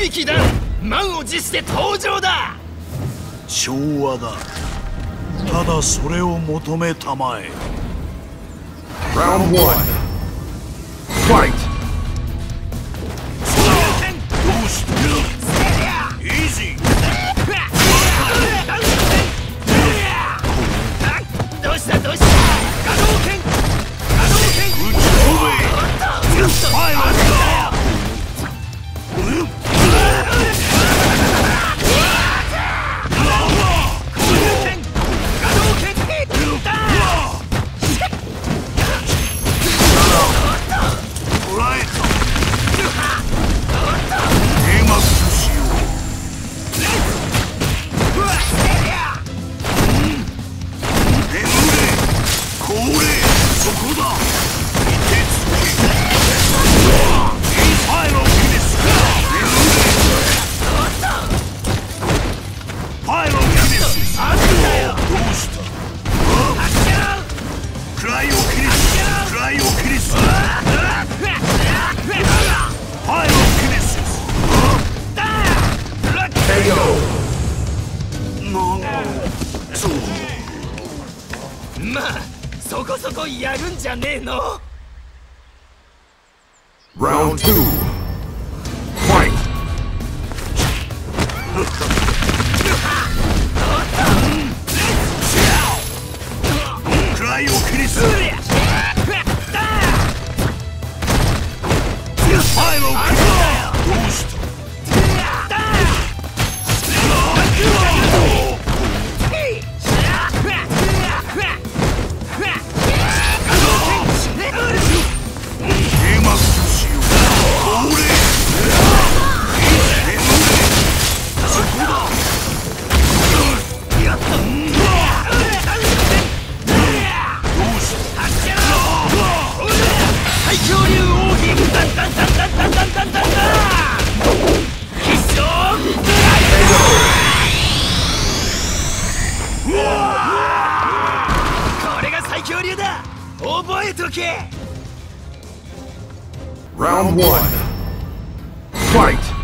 響きだ満を持して登場だ。昭和だ。ただそれを求めたまえ。Round 1とやるんじゃねえの Round Final kill! Round one. Fight!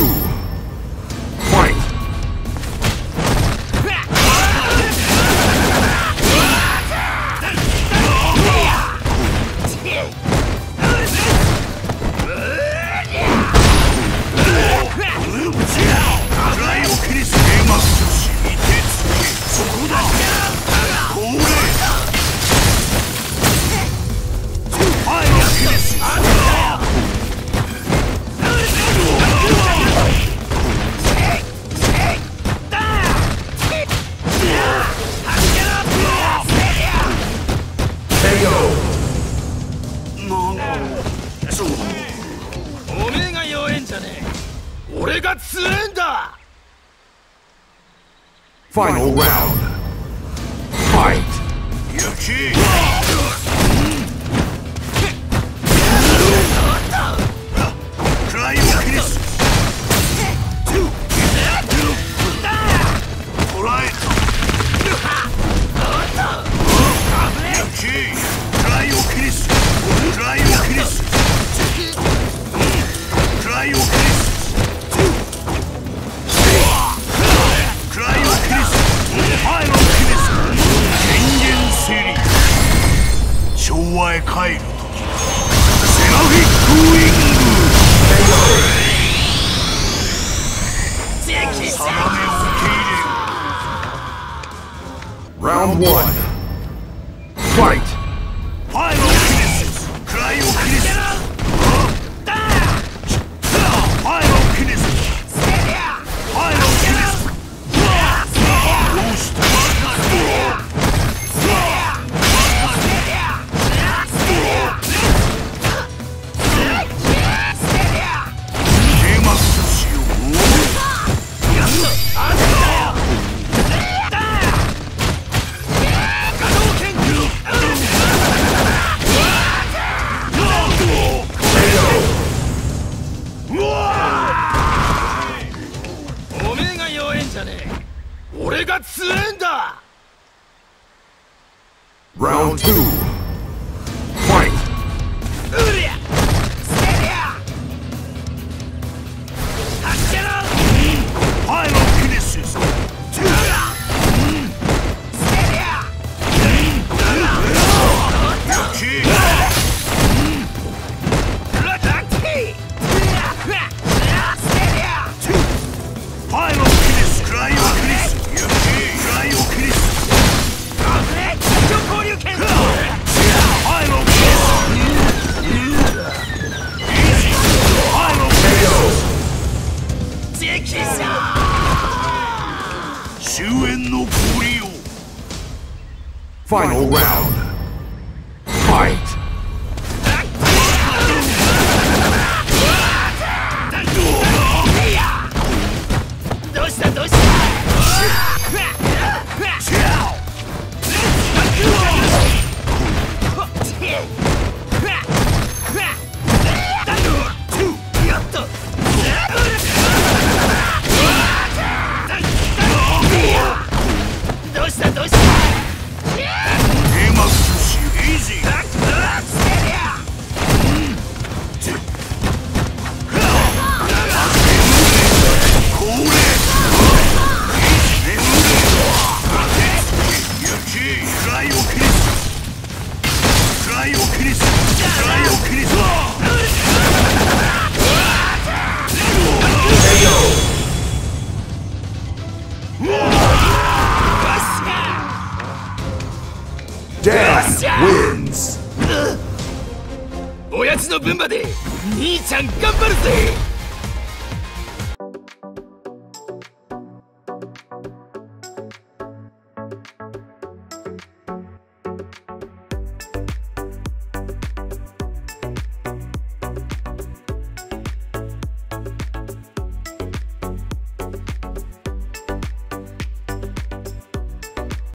two. Thunder! Final, round. Fight! You cheat! 側へ帰る時セラフィックウィング定めを受け入れる Round 1 Fight! 俺が強えんだ! Round Final round. したどうした？エマスシイージー wins! おやつの分まで兄ちゃん頑張るぜ